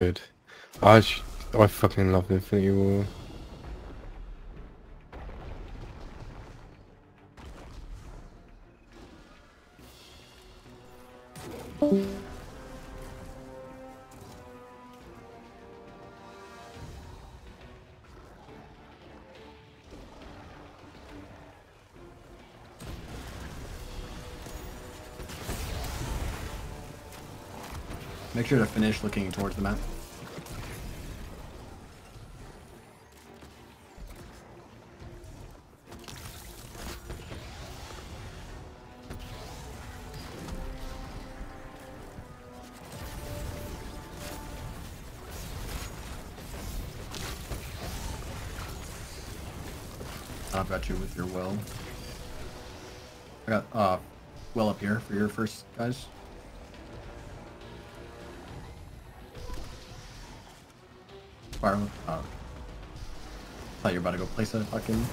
good. I I fucking love Infinity War. Finish looking towards the map. I've got you with your well. I got uh well up here for your first guys. Fire. Uh, thought you were about to go place a fucking.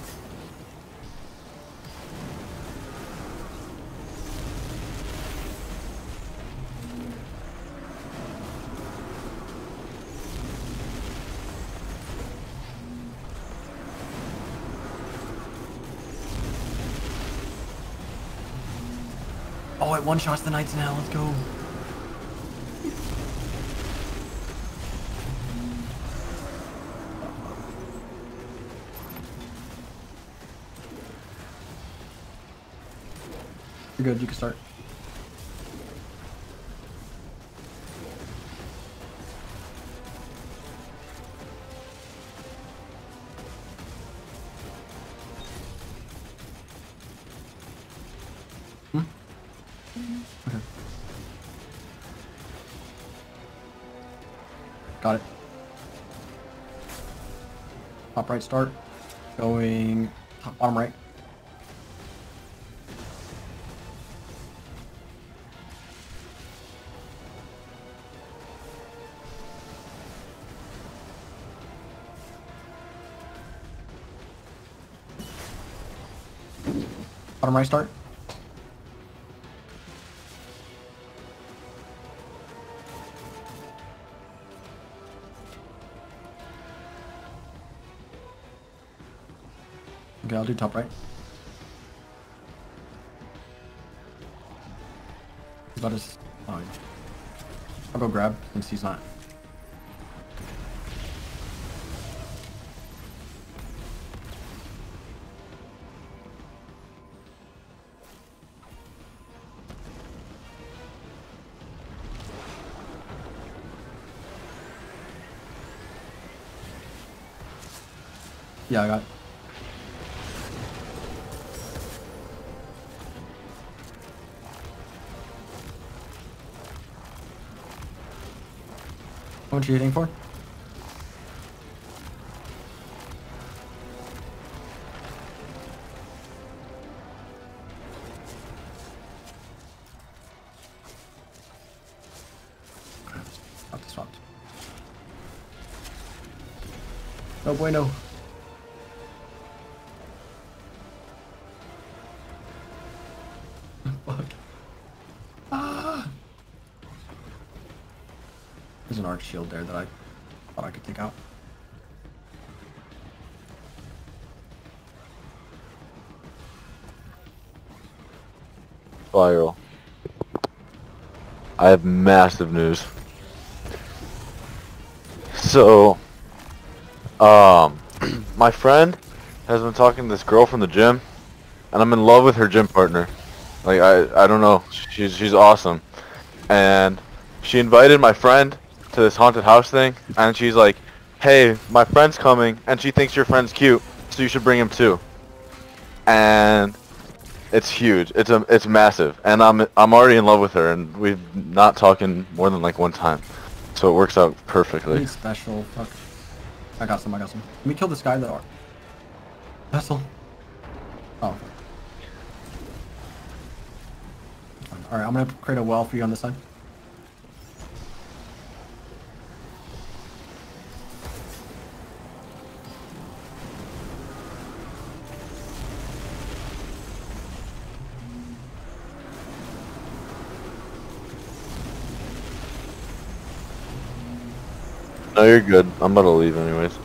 Oh, it one shots the knights now. Let's go. You're good. You can start. Hmm? Okay. Got it. Top right start. Going top bottom right. Bottom right start. Okay, I'll do top right. About his. Oh, yeah. I'll go grab since he's not. Yeah, I got. are you hitting for? Not one. No bueno. There's an Arc shield there that I thought I could take out. Viral. I have massive news. So, um, my friend has been talking to this girl from the gym, and I'm in love with her gym partner. Like I, I don't know, she's she's awesome, and she invited my friend to this haunted house thing, and she's like, "Hey, my friend's coming, and she thinks your friend's cute, so you should bring him too." And it's huge. It's a it's massive, and I'm I'm already in love with her, and we've not talking more than like one time, so it works out perfectly. need special. Fuck. I got some. I got some. Let me kill this guy that. Vessel. Oh. All right, I'm gonna create a well for you on this side. No, you're good. I'm about to leave anyways.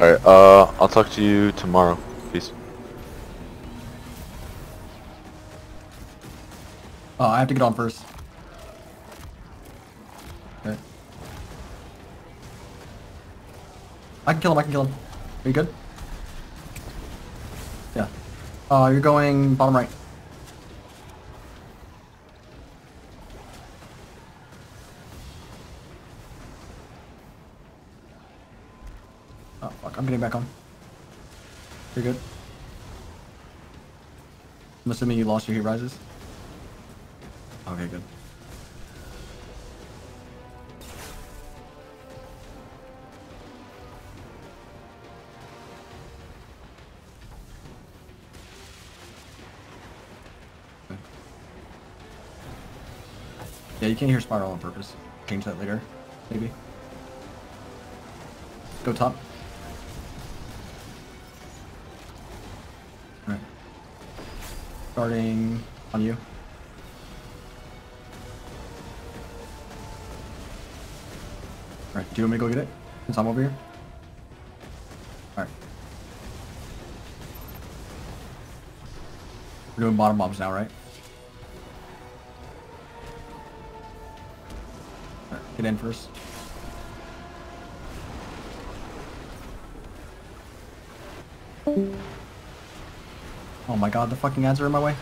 Alright, uh, I'll talk to you tomorrow. Peace. Oh, I have to get on first. Okay. I can kill him, I can kill him. Are you good? Uh, you're going bottom right. Oh, fuck, I'm getting back on. You're good? I'm assuming you lost your heat rises? Okay, good. Yeah, you can't hear spiral on purpose. Change that later, maybe. Go top. Alright. Starting on you. Alright, do you want me to go get it? Since I'm over here? Alright. We're doing bottom bombs now, right? Get in first. Oh my god, the fucking ads are in my way.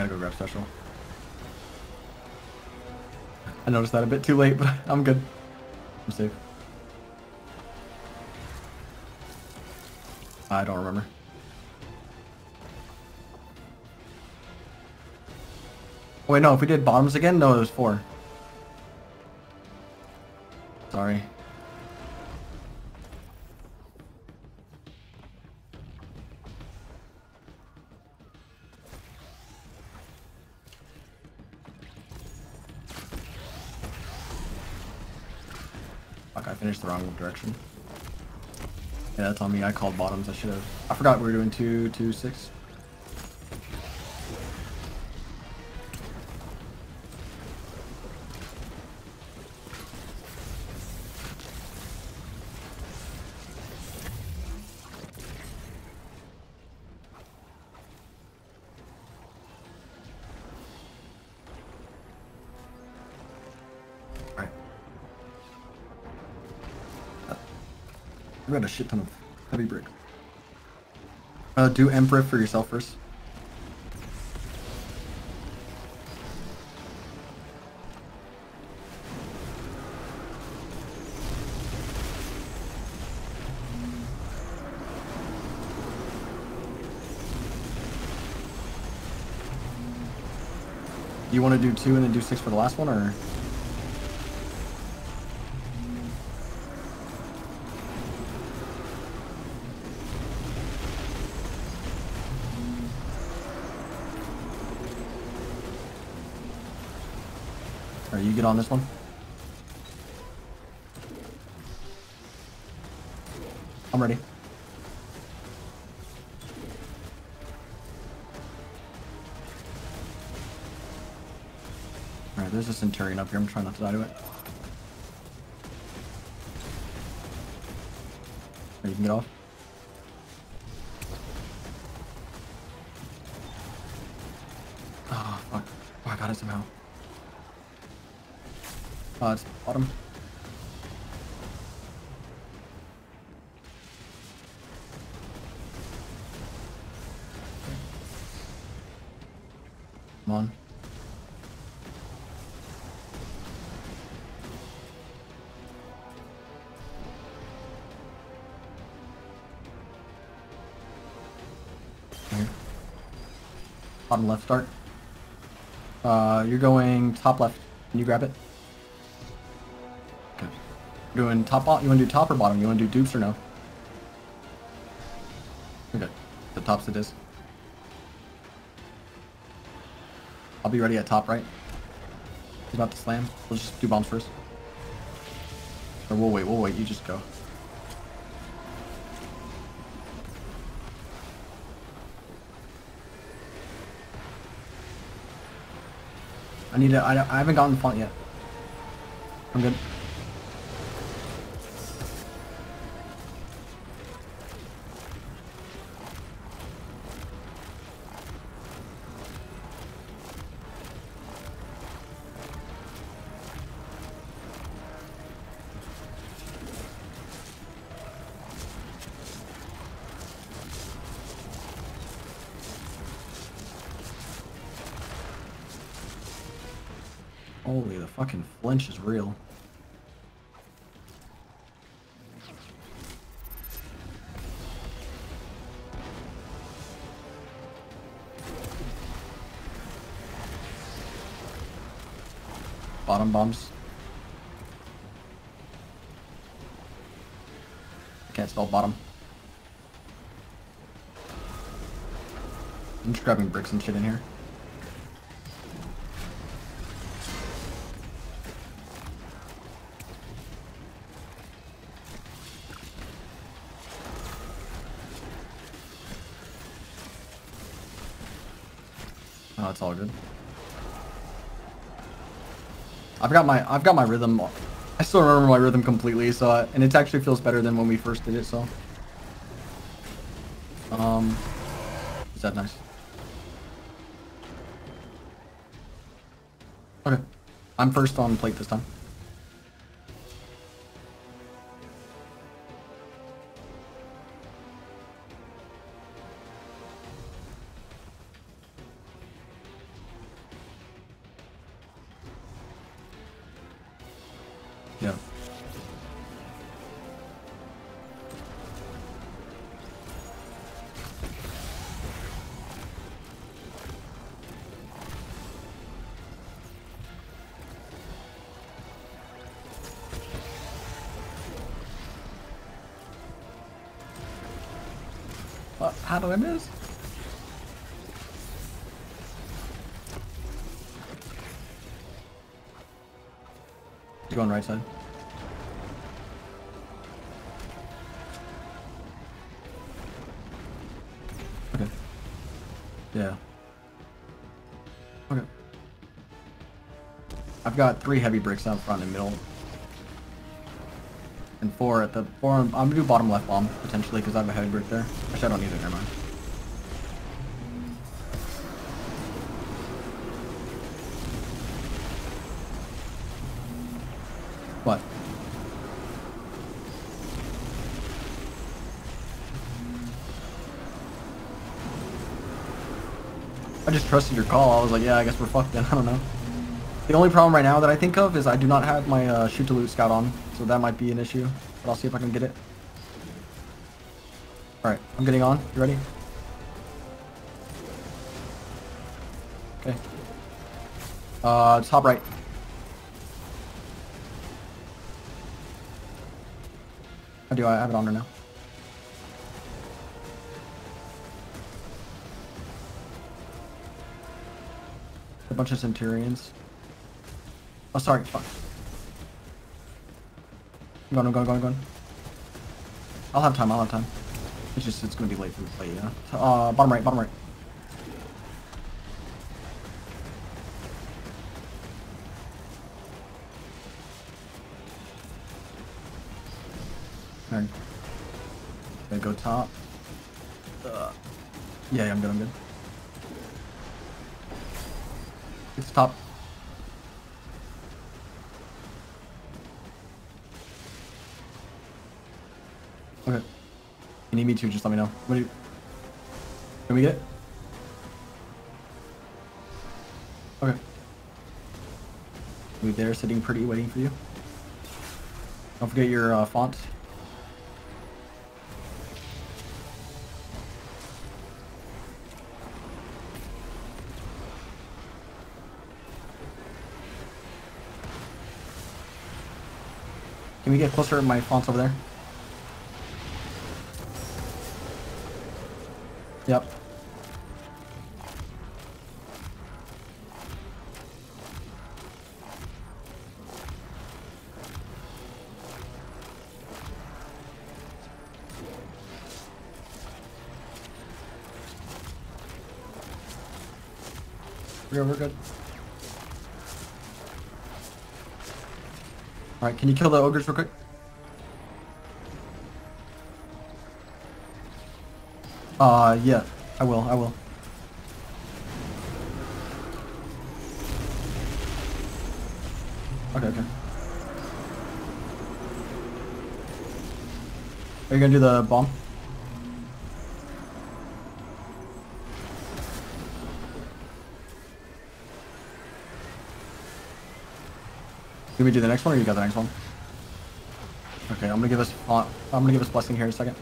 Gotta go grab special. I noticed that a bit too late, but I'm good. I'm safe. I don't remember. Wait, no, if we did bottoms again, no, was four. Sorry. Fuck, I finished the wrong direction. Yeah, that's on me. I called bottoms. I should have. I forgot we were doing two, two, six. I got a shit ton of heavy brick. Uh, do Emperor for yourself first. You want to do two and then do six for the last one, or? Alright, you get on this one. I'm ready. Alright, there's a Centurion up here. I'm trying not to die to it. You can get off. Oh, fuck. Oh, I got it somehow. Oh, it's bottom. Come on. Here. Bottom left start. Uh, you're going top left. Can you grab it? Doing top. You want to do top or bottom? You want to do dupes or no? Okay. The tops it is. I'll be ready at top right. He's about to slam. We'll just do bombs first. Or we'll wait. We'll wait. You just go. I need to. I, I haven't gotten the font yet. I'm good. Holy, the fucking flinch is real. Bottom bombs. Can't spell bottom. I'm just grabbing bricks and shit in here. Oh, it's all good. I've got my I've got my rhythm. I still remember my rhythm completely. So I, and it actually feels better than when we first did it. So. Um. Is that nice? Okay. I'm first on plate this time. What? How do I miss? You going right side? Okay. Yeah. Okay. I've got three heavy bricks out front and middle. Four at the four. I'm gonna do bottom left bomb potentially because I have a heavy brick there. Actually, I don't need it. Never mind. What? I just trusted your call. I was like, yeah, I guess we're fucked then. I don't know. The only problem right now that I think of is I do not have my uh, shoot to loot scout on, so that might be an issue. But I'll see if I can get it. All right, I'm getting on. You ready? Okay. Uh, top right. I do. I have it on there now. A bunch of Centurions. Oh, sorry. Fuck. I'm going, I'm going, I'm going. I'll have time, I'll have time. It's just, it's gonna be late for the play, yeah. Uh, bottom right, bottom right. Alright. Gonna go top. Uh, yeah, yeah, I'm good, I'm good. It's top. Okay. You need me to, just let me know. What do you... Can we get it? Okay. We there, sitting pretty, waiting for you. Don't forget your uh, font. Can we get closer to my fonts over there? Yep. We're good, we're good. Alright, can you kill the ogres real quick? Uh, yeah. I will, I will. Okay, okay. Are you gonna do the bomb? Can we do the next one, or you got the next one? Okay, I'm gonna give us. Uh, I'm gonna give us blessing here in a second.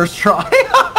First try.